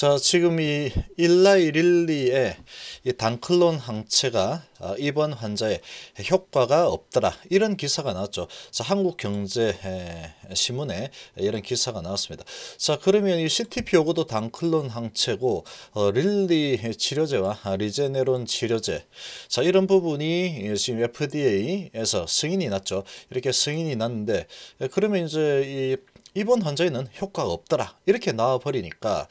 자, 지금 이 일라이 릴리의 이 단클론 항체가 어, 입원 환자의 효과가 없더라. 이런 기사가 나왔죠. 자, 한국경제신문에 이런 기사가 나왔습니다. 자, 그러면 이 CTP59도 단클론 항체고 어, 릴리 치료제와 리제네론 치료제. 자, 이런 부분이 지금 FDA에서 승인이 났죠. 이렇게 승인이 났는데 그러면 이제 이 입원 환자에는 효과가 없더라. 이렇게 나와 버리니까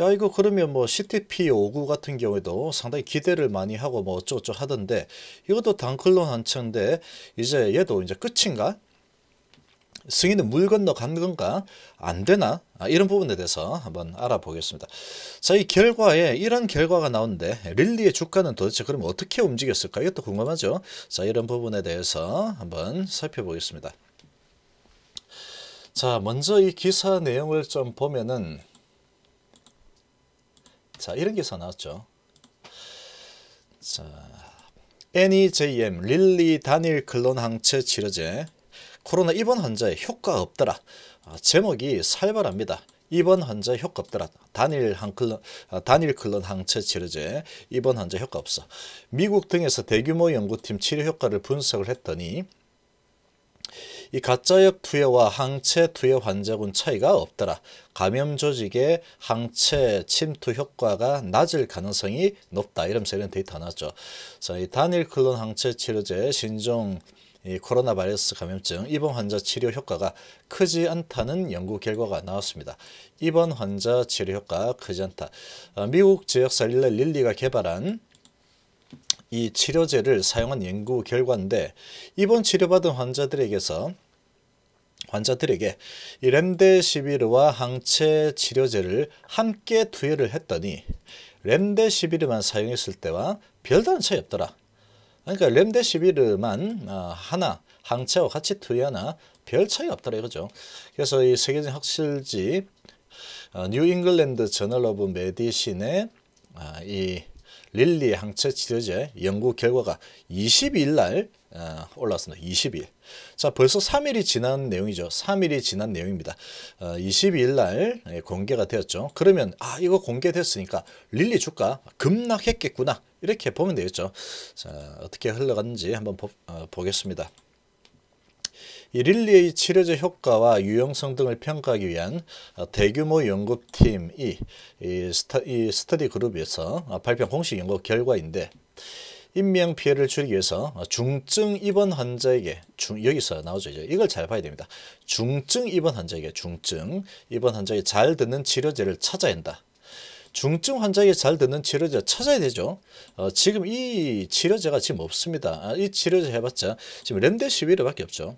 야 이거 그러면 뭐 CTP59 같은 경우에도 상당히 기대를 많이 하고 뭐 어쩌고저쩌고 하던데 이것도 단클론 한체인데 이제 얘도 이제 끝인가? 승인은 물 건너 간 건가? 안 되나? 아, 이런 부분에 대해서 한번 알아보겠습니다. 자 이 결과에 이런 결과가 나오는데 릴리의 주가는 도대체 그럼 어떻게 움직였을까? 이것도 궁금하죠? 자 이런 부분에 대해서 한번 살펴보겠습니다 자, 먼저 이 기사 내용을 좀 보면은 자, 이런 기사 나왔죠. 자, NEJM 릴리 단일 클론 항체 치료제 코로나 입원 환자의 효과 없더라. 아, 제목이 살벌합니다. 입원 환자 효과 없더라. 단일 항클론, 아, 단일 클론 항체 치료제 입원 환자 효과 없어. 미국 등에서 대규모 연구팀 치료 효과를 분석을 했더니 이 가짜약 투여와 항체 투여 환자군 차이가 없더라. 감염 조직의 항체 침투 효과가 낮을 가능성이 높다. 이러면서 이런 데이터 나왔죠. 자, 이 단일 클론 항체 치료제 신종 이 코로나 바이러스 감염증 입원 환자 치료 효과가 크지 않다는 연구 결과가 나왔습니다. 입원 환자 치료 효과 크지 않다. 어, 미국 제약사 릴리가 개발한 이 치료제를 사용한 연구 결과인데 입원 치료받은 환자들에게서 환자들에게 이 렘데시비르와 항체 치료제를 함께 투여를 했더니 렘데시비르만 사용했을 때와 별다른 차이 없더라. 그러니까 렘데시비르만 어, 하나 항체와 같이 투여하나 별 차이 없더라 이거죠. 그래서 이 세계적 학술지 어, New England Journal of Medicine의 아, 이 릴리 항체 치료제 연구 결과가 22일 날 어, 올라왔습니다. 20일. 자, 벌써 3일이 지난 내용이죠. 3일이 지난 내용입니다. 어, 22일 날 예, 공개가 되었죠. 그러면 아, 이거 공개됐으니까 릴리 주가 급락했겠구나. 이렇게 보면 되겠죠. 자, 어떻게 흘러갔는지 한번 보, 어, 보겠습니다. 이 릴리의 치료제 효과와 유용성 등을 평가하기 위한 어, 대규모 연구팀이 이, 스타, 이 스터디 그룹에서 어, 발표한 공식 연구 결과인데 인명 피해를 줄이기 위해서 중증 입원 환자에게 중, 여기서 나오죠. 이제 이걸 잘 봐야 됩니다. 중증 입원 환자에게 중증 입원 환자에게 잘 듣는 치료제를 찾아야 한다. 중증 환자에게 잘 듣는 치료제 찾아야 되죠. 어, 지금 이 치료제가 지금 없습니다. 아, 이 치료제 해봤자 지금 렘데시비르밖에 없죠.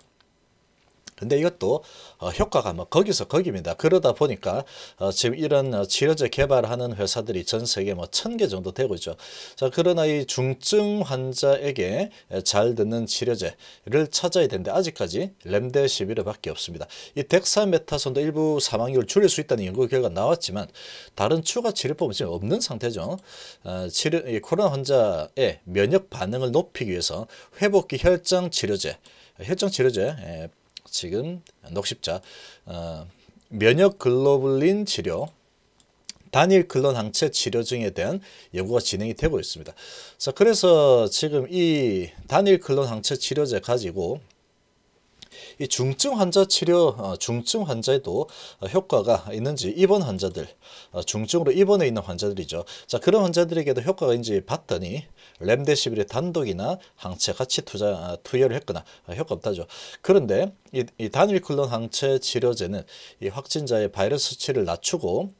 근데 이것도 어, 효과가 뭐 거기서 거기입니다. 그러다 보니까 어, 지금 이런 어, 치료제 개발하는 회사들이 전 세계 뭐 천 개 정도 되고 있죠. 자 그러나 이 중증 환자에게 잘 듣는 치료제를 찾아야 되는데 아직까지 렘데시비르밖에 없습니다. 이 덱사메타손도 일부 사망률을 줄일 수 있다는 연구 결과가 나왔지만 다른 추가 치료법은 지금 없는 상태죠. 어, 치료 이 코로나 환자의 면역 반응을 높이기 위해서 회복기 혈장 치료제 혈장 치료제 예, 지금 녹십자 어, 면역 글로불린 치료 단일 클론 항체 치료 증에 대한 연구가 진행이 되고 있습니다. 자, 그래서 지금 이 단일 클론 항체 치료제 가지고 이 중증 환자 치료 어, 중증 환자에도 효과가 있는지 입원 환자들 어, 중증으로 입원해 있는 환자들이죠. 자 그런 환자들에게도 효과가 있는지 봤더니 렘데시빌의 단독이나 항체 같이 투자 아, 투여를 했거나 아, 효과 없다죠. 그런데 이, 이 단일 클론 항체 치료제는 이 확진자의 바이러스 수치를 낮추고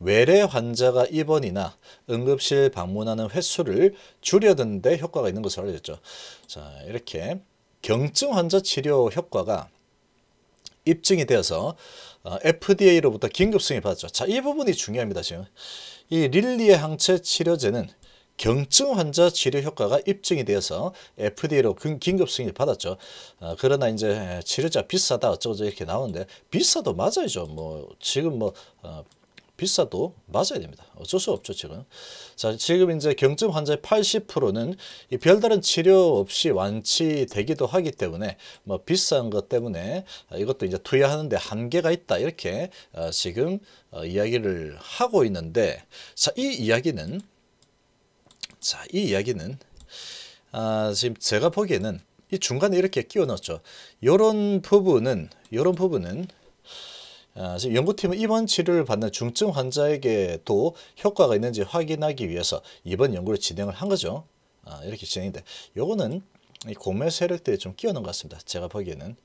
외래 환자가 입원이나 응급실 방문하는 횟수를 줄여드는 데 효과가 있는 것으로 알려졌죠. 자 이렇게 경증 환자 치료 효과가 입증이 되어서 어, FDA로부터 긴급 승인 받았죠. 자, 이 부분이 중요합니다. 지금 이 릴리의 항체 치료제는 경증 환자 치료 효과가 입증이 되어서 FDA로 긴급 승인을 받았죠. 어, 그러나 이제 치료자 비싸다 어쩌고 이렇게 나오는데 비싸도 맞아야죠. 뭐 지금 뭐 어, 비싸도 맞아야 됩니다. 어쩔 수 없죠, 지금. 자, 지금 이제 경증 환자의 80%는 이 별다른 치료 없이 완치되기도 하기 때문에 뭐 비싼 것 때문에 이것도 이제 투여하는데 한계가 있다. 이렇게 어, 지금 어, 이야기를 하고 있는데 자, 이 이야기는 자, 이 이야기는 아, 지금 제가 보기에는 이 중간에 이렇게 끼워 넣었죠. 요런 부분은 요런 부분은 아, 지금 연구팀은 입원 치료를 받는 중증 환자에게도 효과가 있는지 확인하기 위해서 이번 연구를 진행을 한 거죠. 아, 이렇게 진행인데 요거는 이 공매 세력들이 좀 끼워 넣은 것 같습니다. 제가 보기에는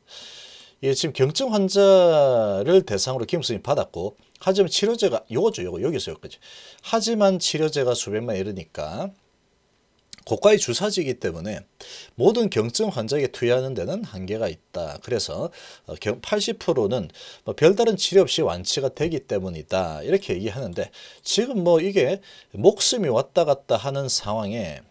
예, 지금 경증 환자를 대상으로 김수님 받았고 하지만 치료제가 요거죠 요거 여기서 여기까지 하지만 치료제가 수백만 이르니까 고가의 주사지이기 때문에 모든 경증 환자에게 투여하는 데는 한계가 있다. 그래서 80%는 어, 뭐 별다른 치료 없이 완치가 되기 때문이다. 이렇게 얘기하는데 지금 뭐 이게 목숨이 왔다 갔다 하는 상황에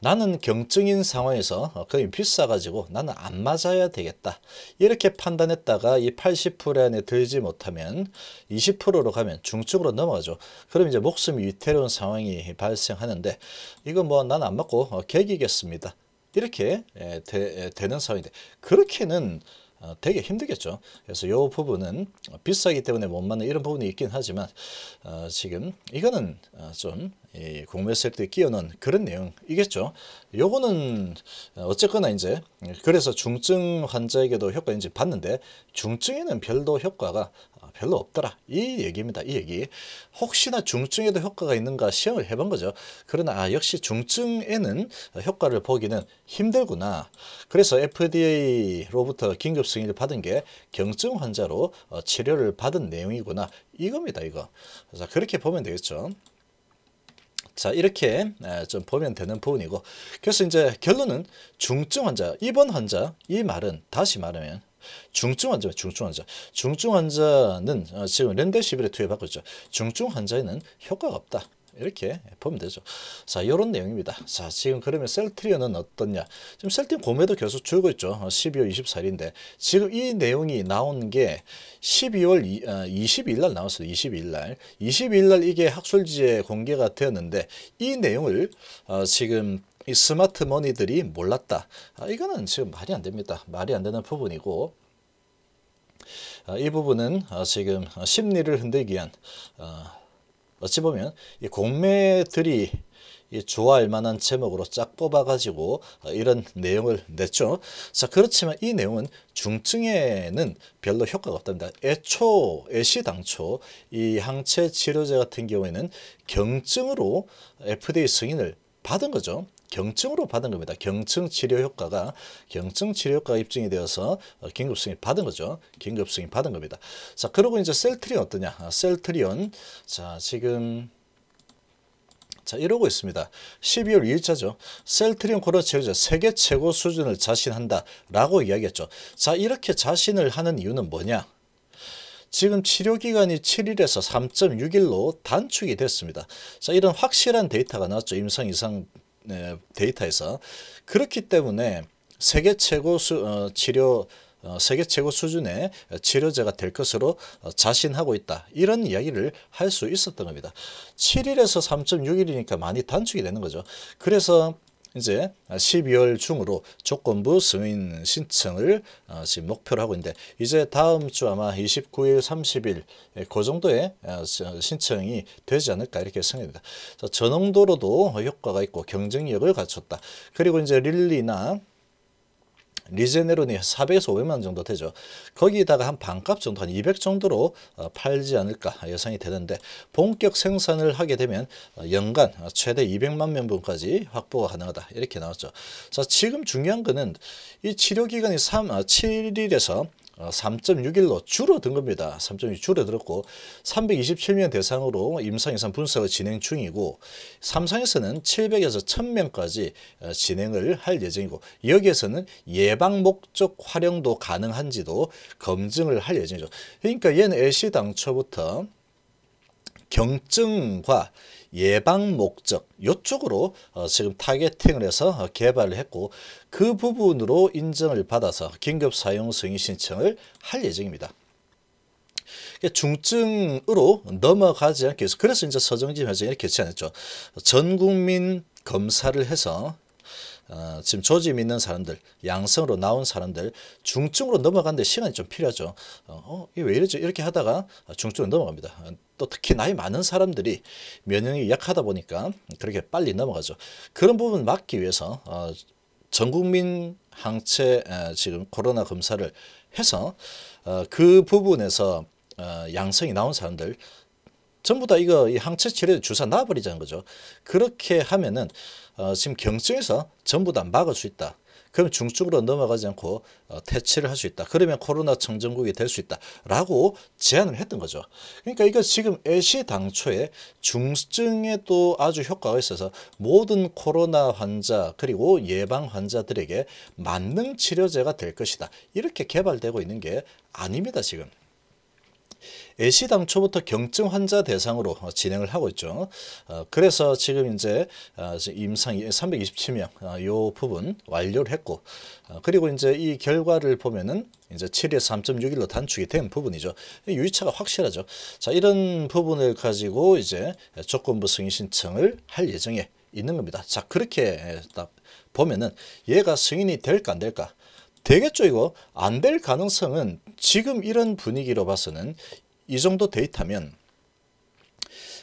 나는 경증인 상황에서 거의 비싸가지고 나는 안 맞아야 되겠다. 이렇게 판단했다가 이 80% 안에 들지 못하면 20%로 가면 중증으로 넘어가죠. 그럼 이제 목숨이 위태로운 상황이 발생하는데 이거 뭐 나는 안 맞고 객이겠습니다. 이렇게 되, 는 상황인데 그렇게는 어, 되게 힘들겠죠. 그래서 이 부분은 비싸기 때문에 못 맞는 이런 부분이 있긴 하지만 어, 지금 이거는 어, 좀 공매세력들이 끼워넣은 그런 내용이겠죠. 요거는 어쨌거나 이제 그래서 중증 환자에게도 효과인지 봤는데 중증에는 별도 효과가 별로 없더라. 이 얘기입니다. 이 얘기. 혹시나 중증에도 효과가 있는가 시험을 해본 거죠. 그러나 아, 역시 중증에는 효과를 보기는 힘들구나. 그래서 FDA로부터 긴급 승인을 받은 게 경증 환자로 어, 치료를 받은 내용이구나. 이겁니다. 이거. 자 그렇게 보면 되겠죠. 자 이렇게 좀 보면 되는 부분이고 그래서 이제 결론은 중증 환자, 입원 환자 이 말은 다시 말하면 중증 환자, 중증 환자. 중증 환자는 어, 지금 렌데시빌에 투여받고 있죠. 중증 환자에는 효과가 없다. 이렇게 보면 되죠. 자, 이런 내용입니다. 자, 지금 그러면 셀트리온은 어떻냐? 지금 셀트리온 공매도 계속 줄고 있죠. 12월 어, 24일인데 지금 이 내용이 나온 게 12월 22일 어, 날 나왔어요. 22일 날. 22일 날 이게 학술지에 공개가 되었는데 이 내용을 어, 지금 이 스마트 머니들이 몰랐다. 아, 이거는 지금 말이 안 됩니다. 말이 안 되는 부분이고 아, 이 부분은 아, 지금 심리를 흔들기 위한 어, 어찌 보면 이 공매들이 이 좋아할 만한 제목으로 쫙 뽑아가지고 어, 이런 내용을 냈죠. 자 그렇지만 이 내용은 중증에는 별로 효과가 없답니다. 애초 애시당초 이 항체 치료제 같은 경우에는 경증으로 FDA 승인을 받은 거죠. 경증으로 받은 겁니다. 경증 치료 효과가 경증 치료 효과가 입증이 되어서 어, 긴급 승인 받은 거죠. 긴급 승인 받은 겁니다. 자, 그리고 이제 셀트리온 어떠냐? 아, 셀트리온 자, 지금 자 이러고 있습니다. 12월 2일자죠. 셀트리온 코로나 치료제 세계 최고 수준을 자신한다 라고 이야기했죠. 자 이렇게 자신을 하는 이유는 뭐냐? 지금 치료기간이 7일에서 3.6일로 단축이 됐습니다. 자, 이런 확실한 데이터가 나왔죠. 임상 이상 네, 데이터에서 그렇기 때문에 세계 최고 수, 어, 치료 어, 세계 최고 수준의 치료제가 될 것으로 어, 자신하고 있다. 이런 이야기를 할 수 있었던 겁니다. 7일에서 3.6일이니까 많이 단축이 되는 거죠. 그래서 이제 12월 중으로 조건부 승인 신청을 어, 지금 목표로 하고 있는데 이제 다음 주 아마 29일, 30일 그 정도의 어, 신청이 되지 않을까 이렇게 생각됩니다. 저농도로도 효과가 있고 경쟁력을 갖췄다. 그리고 이제 릴리나 리제네론이 400에서 500만 원 정도 되죠. 거기다가 한 반값 정도 한 200 정도로 어, 팔지 않을까 예상이 되는데 본격 생산을 하게 되면 어, 연간 최대 200만 명분까지 확보가 가능하다. 이렇게 나왔죠. 자, 지금 중요한 거는 이 치료 기간이 3, 7일에서 3.6일로 어, 줄어든 겁니다. 3.6 줄어들었고 327명 대상으로 임상이상 분석을 진행 중이고 삼상에서는 700에서 1000명까지 어, 진행을 할 예정이고 여기에서는 예방 목적 활용도 가능한지도 검증을 할 예정이죠. 그러니까 얘는 애시 당초부터 경증과 예방 목적 이쪽으로 어, 지금 타겟팅을 해서 어, 개발을 했고 그 부분으로 인정을 받아서 긴급 사용 승인 신청을 할 예정입니다. 중증으로 넘어가지 않기 위해서 그래서 이제 서정진 회장이 이렇게 제안했죠. 전 국민 검사를 해서 어, 지금 조짐 있는 사람들, 양성으로 나온 사람들 중증으로 넘어가는데 시간이 좀 필요하죠. 어, 어 이게 왜 이러지? 이렇게 하다가 중증으로 넘어갑니다. 또 특히 나이 많은 사람들이 면역력이 약하다 보니까 그렇게 빨리 넘어가죠. 그런 부분 막기 위해서 어, 전 국민 항체 에, 지금 코로나 검사를 해서 어, 그 부분에서 어, 양성이 나온 사람들 전부 다 이거 이 항체 치료 주사 놔버리자는 거죠. 그렇게 하면은 어, 지금 경증에서 전부 다 막을 수 있다. 그러면 중증으로 넘어가지 않고 어, 퇴치를 할 수 있다. 그러면 코로나 청정국이 될 수 있다라고 제안을 했던 거죠. 그러니까 이거 지금 애시 당초에 중증에도 아주 효과가 있어서 모든 코로나 환자 그리고 예방 환자들에게 만능 치료제가 될 것이다. 이렇게 개발되고 있는 게 아닙니다, 지금. 애시당초부터 경증 환자 대상으로 진행을 하고 있죠. 어, 그래서 지금 이제 어, 임상 327명 어, 요 부분 완료를 했고 그리고 이제 이 결과를 보면은 이제 7에서 3.6일로 단축이 된 부분이죠. 유의차가 확실하죠. 자, 이런 부분을 가지고 이제 조건부 승인 신청을 할 예정에 있는 겁니다. 자, 그렇게 딱 보면은 얘가 승인이 될까 안 될까? 되겠죠, 이거. 안 될 가능성은 지금 이런 분위기로 봐서는 이 정도 데이터면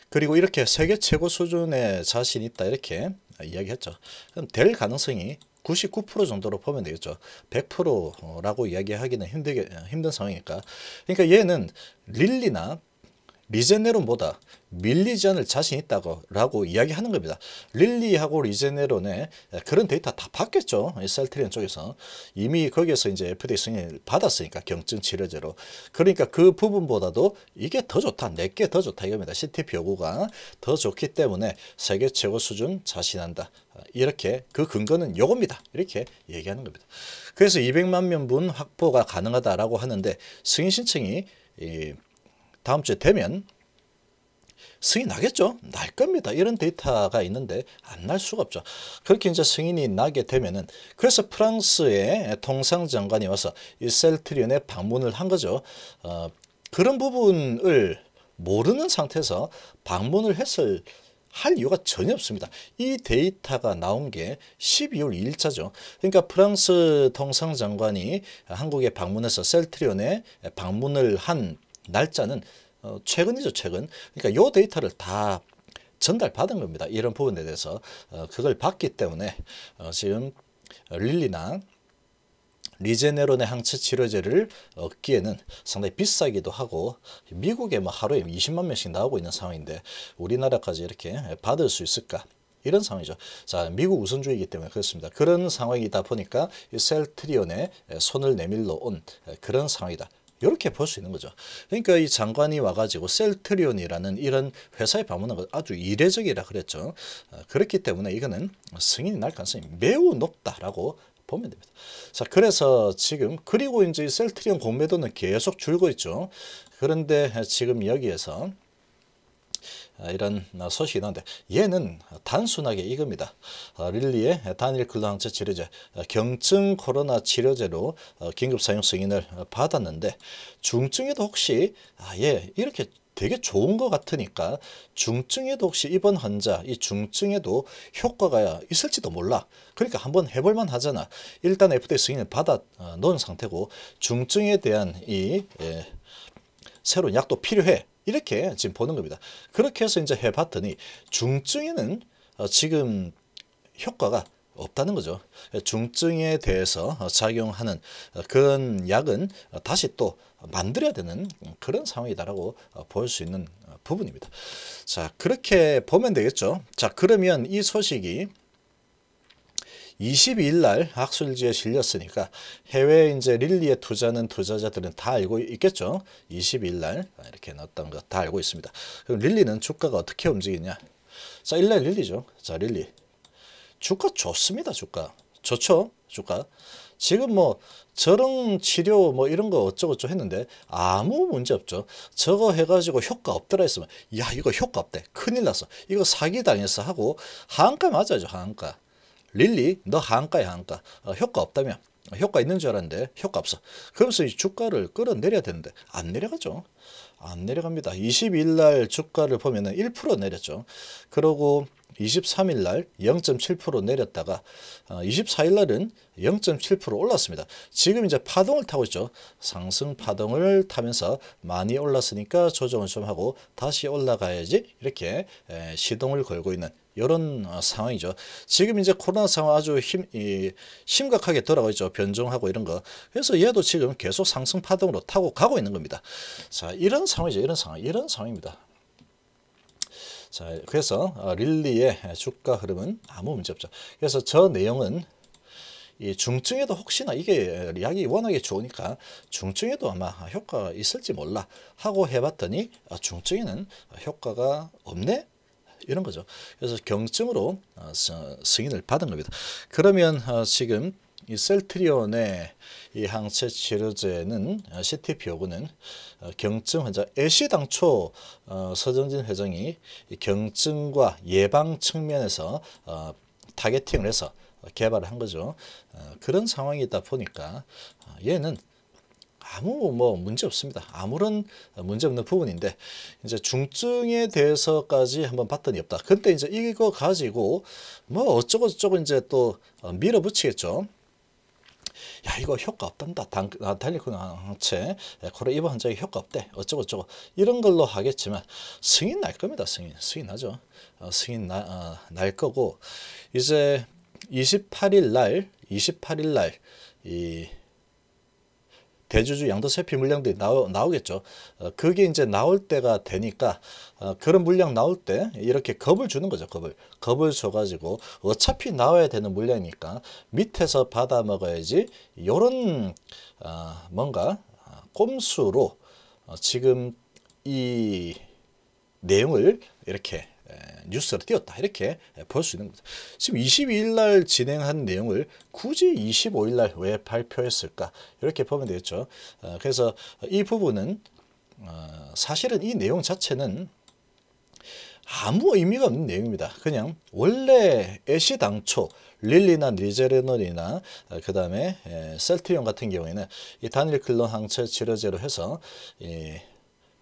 그리고 이렇게 세계 최고 수준의 자신 있다 이렇게 이야기했죠. 그럼 될 가능성이 99% 정도로 보면 되겠죠. 100%라고 이야기하기는 힘들게 힘든 상황이니까. 그러니까 얘는 릴리나 리제네론보다 밀리지 않을 자신 있다고 라고 이야기하는 겁니다. 릴리하고 리제네론의 그런 데이터 다 받겠죠. 셀트리온 쪽에서 이미 거기에서 이제 FDA 승인을 받았으니까 경증 치료제로 그러니까 그 부분보다도 이게 더 좋다. 내게 더 좋다 이겁니다. CTP 요구가 더 좋기 때문에 세계 최고 수준 자신한다. 이렇게 그 근거는 요겁니다. 이렇게 얘기하는 겁니다. 그래서 200만 명분 확보가 가능하다라고 하는데 승인 신청이 다음 주에 되면 승인 나겠죠? 날 겁니다. 이런 데이터가 있는데 안 날 수가 없죠. 그렇게 이제 승인이 나게 되면은 그래서 프랑스의 통상 장관이 와서 이 셀트리온에 방문을 한 거죠. 어, 그런 부분을 모르는 상태에서 방문을 했을 할 이유가 전혀 없습니다. 이 데이터가 나온 게 12월 2일자죠. 그러니까 프랑스 통상장관이 한국에 방문해서 셀트리온에 방문을 한 날짜는 어, 최근이죠, 최근. 그러니까 요 데이터를 다 전달받은 겁니다. 이런 부분에 대해서 어, 그걸 받기 때문에 어, 지금 릴리나 리제네론의 항체 치료제를 얻기에는 상당히 비싸기도 하고 미국에 뭐 하루에 20만 명씩 나오고 있는 상황인데 우리나라까지 이렇게 받을 수 있을까? 이런 상황이죠. 자, 미국 우선주의이기 때문에 그렇습니다. 그런 상황이다 보니까 셀트리온에 손을 내밀러 온 그런 상황이다. 이렇게 볼 수 있는 거죠. 그러니까 이 장관이 와가지고 셀트리온이라는 이런 회사에 방문한 것 아주 이례적이라 그랬죠. 어, 그렇기 때문에 이거는 승인이 날 가능성이 매우 높다라고 보면 됩니다. 자, 그래서 지금 그리고 이제 셀트리온 공매도는 계속 줄고 있죠. 그런데 지금 여기에서 아, 이런 소식이 나는데 얘는 단순하게 이겁니다. 어, 릴리의 단일 클로항체 치료제 어, 경증 코로나 치료제로 어, 긴급 사용 승인을 받았는데 중증에도 혹시 아, 예 이렇게 되게 좋은 것 같으니까 중증에도 혹시 입원 환자 이 중증에도 효과가 있을지도 몰라 그러니까 한번 해볼만 하잖아 일단 FDA 승인을 받아 놓은 상태고 중증에 대한 이 예, 새로운 약도 필요해 이렇게 지금 보는 겁니다. 그렇게 해서 이제 해봤더니 중증에는 어, 지금 효과가 없다는 거죠. 중증에 대해서 작용하는 그런 약은 다시 또 만들어야 되는 그런 상황이다라고 볼 수 있는 부분입니다. 자, 그렇게 보면 되겠죠. 자, 그러면 이 소식이 22일 날 학술지에 실렸으니까 해외 이제 릴리에 투자는 투자자들은 다 알고 있겠죠. 22일 날 이렇게 나왔던 거 다 알고 있습니다. 그럼 릴리는 주가가 어떻게 움직이냐? 자, 일날 릴리죠. 자, 릴리. 주가 좋습니다. 주가. 좋죠? 주가. 지금 뭐 저런 치료 뭐 이런 거 어쩌고저쩌고 했는데 아무 문제 없죠. 저거 해가지고 효과 없더라 했으면 야 이거 효과 없대. 큰일 났어. 이거 사기 당했어 하고 하한가 맞아죠. 하한가. 릴리 너 하한가야 하한가 어, 효과 없다며 효과 있는 줄 알았는데 효과 없어. 그러면서 이 주가를 끌어내려야 되는데 안 내려가죠. 안 내려갑니다. 22일 날 주가를 보면 은 1% 내렸죠. 그러고 23일 날 0.7% 내렸다가 24일 어, 날은 0.7% 올랐습니다. 지금 이제 파동을 타고 있죠. 상승 파동을 타면서 많이 올랐으니까 조정을 좀 하고 다시 올라가야지 이렇게 시동을 걸고 있는 이런 어, 상황이죠. 지금 이제 코로나 상황 아주 힘, 이, 심각하게 돌아가 있죠. 변종하고 이런 거. 그래서 얘도 지금 계속 상승 파동으로 타고 가고 있는 겁니다. 자, 이런 상황이죠. 이런 상황. 이런 상황입니다. 자, 그래서 어, 릴리의 주가 흐름은 아무 문제 없죠. 그래서 저 내용은 이 중증에도 혹시나 이게 약이 워낙에 좋으니까 중증에도 아마 효과가 있을지 몰라 하고 해봤더니 아, 중증에는 효과가 없네 이런 거죠. 그래서 경증으로 어, 승인을 받은 겁니다. 그러면 어, 지금 이 셀트리온의 이 항체 치료제는 어, 경증 환자 애시 당초 서정진 회장이 경증과 예방 측면에서 타겟팅을 해서 개발을 한 거죠. 그런 상황이다 보니까 얘는 아무 뭐 문제 없습니다. 아무런 문제 없는 부분인데 이제 중증에 대해서까지 한번 봤더니 없다. 근데 이제 이거 가지고 뭐 어쩌고 저쩌고 이제 또 어, 밀어붙이겠죠. 야 이거 효과 없단다 달리콘 항체 코로 입원 환자에 효과 없대 어쩌고 저쩌고 이런 걸로 하겠지만 승인 날 겁니다 승인 승인 나죠 어, 승인 나, 어, 날 거고 이제 28일 날 28일 날이 대주주 양도세피 물량들이 나오, 나오겠죠. 어, 그게 이제 나올 때가 되니까 어, 그런 물량 나올 때 이렇게 겁을 주는 거죠. 겁을. 겁을 줘가지고 어차피 나와야 되는 물량이니까 밑에서 받아 먹어야지 요런 어, 뭔가 꼼수로 어, 지금 이 내용을 이렇게 뉴스로 띄웠다 이렇게 볼 수 있는 거죠. 지금 22일 날 진행한 내용을 굳이 25일 날 왜 발표했을까 이렇게 보면 되겠죠. 어, 그래서 이 부분은 어, 사실은 이 내용 자체는 아무 의미가 없는 내용입니다. 그냥 원래 애시당초 릴리나 리제르놀이나 어, 그 다음에 셀트리온 같은 경우에는 이 단일 클론 항체 치료제로 해서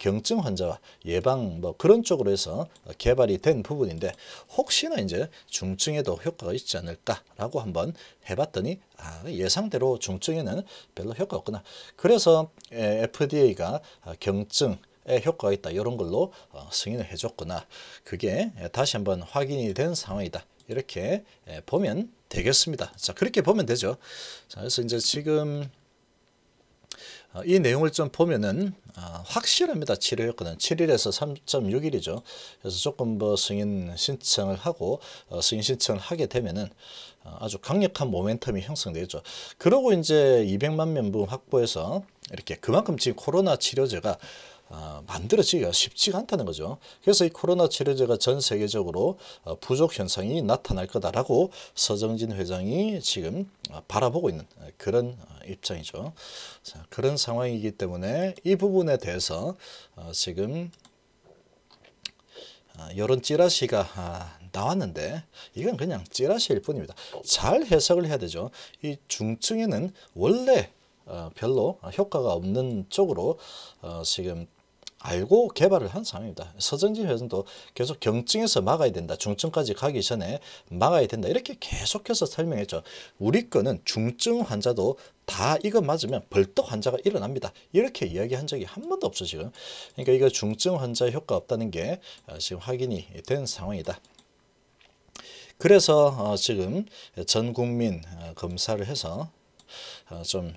경증 환자와 예방 뭐 그런 쪽으로 해서 개발이 된 부분인데 혹시나 이제 중증에도 효과가 있지 않을까라고 한번 해봤더니 아, 예상대로 중증에는 별로 효과 없구나. 그래서 FDA가 경증 에 효과가 있다. 이런 걸로 어, 승인을 해줬구나. 그게 다시 한번 확인이 된 상황이다. 이렇게 보면 되겠습니다. 자 그렇게 보면 되죠. 자 그래서 이제 지금 어, 이 내용을 좀 보면은 아, 확실합니다. 치료 효과는 7일에서 3.6일이죠. 그래서 조금 더 승인 신청을 하고 어, 승인 신청을 하게 되면은 어, 아주 강력한 모멘텀이 형성되죠. 그러고 이제 200만 명분 확보해서 이렇게 그만큼 지금 코로나 치료제가 어, 만들어지기가 쉽지가 않다는 거죠. 그래서 이 코로나 치료제가 전 세계적으로 어, 부족 현상이 나타날 거다라고 서정진 회장이 지금 어, 바라보고 있는 그런 입장이죠. 자, 그런 상황이기 때문에 이 부분에 대해서 지금 이런 찌라시가 아, 나왔는데 이건 그냥 찌라시일 뿐입니다. 잘 해석을 해야 되죠. 이 중증에는 원래 별로 효과가 없는 쪽으로 지금 알고 개발을 한 상황입니다. 서정진 회장도 계속 경증에서 막아야 된다. 중증까지 가기 전에 막아야 된다. 이렇게 계속해서 설명했죠. 우리 거는 중증 환자도 다 이거 맞으면 벌떡 환자가 일어납니다. 이렇게 이야기한 적이 한 번도 없어 지금. 그러니까 이거 중증 환자 효과 없다는 게 어, 지금 확인이 된 상황이다. 그래서 어, 지금 전 국민 어, 검사를 해서 좀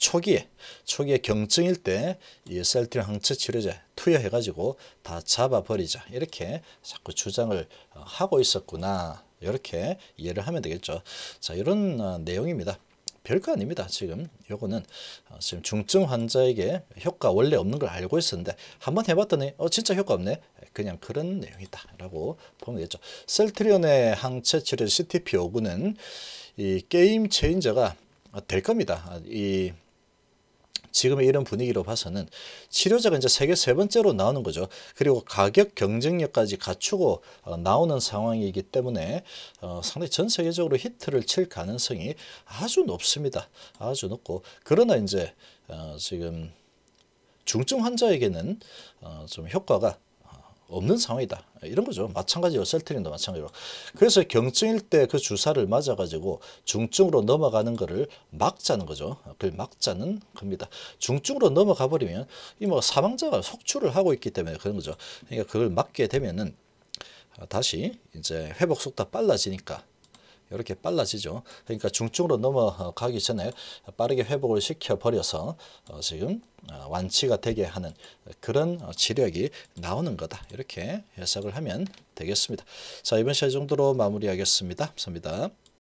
초기에 초기에 경증일 때 이 셀트린 항체 치료제 투여해 가지고 다 잡아 버리자. 이렇게 자꾸 주장을 어, 하고 있었구나. 이렇게 이해를 하면 되겠죠. 자 이런 어, 내용입니다. 별거 아닙니다 지금. 요거는 어, 지금 중증 환자에게 효과 원래 없는 걸 알고 있었는데 한번 해봤더니 어 진짜 효과 없네. 그냥 그런 내용이다 라고 보면 되겠죠. 셀트리온의 항체 치료 CTP5구는 이 게임 체인저가 될 겁니다. 이 지금의 이런 분위기로 봐서는 치료제가 이제 세계 세 번째로 나오는 거죠. 그리고 가격 경쟁력까지 갖추고 어, 나오는 상황이기 때문에 어, 상당히 전 세계적으로 히트를 칠 가능성이 아주 높습니다. 아주 높고 그러나 이제 어, 지금 중증 환자에게는 어, 좀 효과가 어, 없는 상황이다. 이런 거죠. 마찬가지로 셀트린도 마찬가지로. 그래서 경증일 때 그 주사를 맞아가지고 중증으로 넘어가는 거를 막자는 거죠. 그걸 막자는 겁니다. 중증으로 넘어가 버리면 이 뭐 사망자가 속출을 하고 있기 때문에 그런 거죠. 그러니까 그걸 막게 되면은 다시 이제 회복 속도가 빨라지니까 이렇게 빨라지죠. 그러니까 중증으로 넘어가기 전에 빠르게 회복을 시켜 버려서 어, 지금 어, 완치가 되게 하는 그런 치료약이 나오는 거다. 이렇게 해석을 하면 되겠습니다. 자 이번 시간 정도로 마무리하겠습니다. 감사합니다.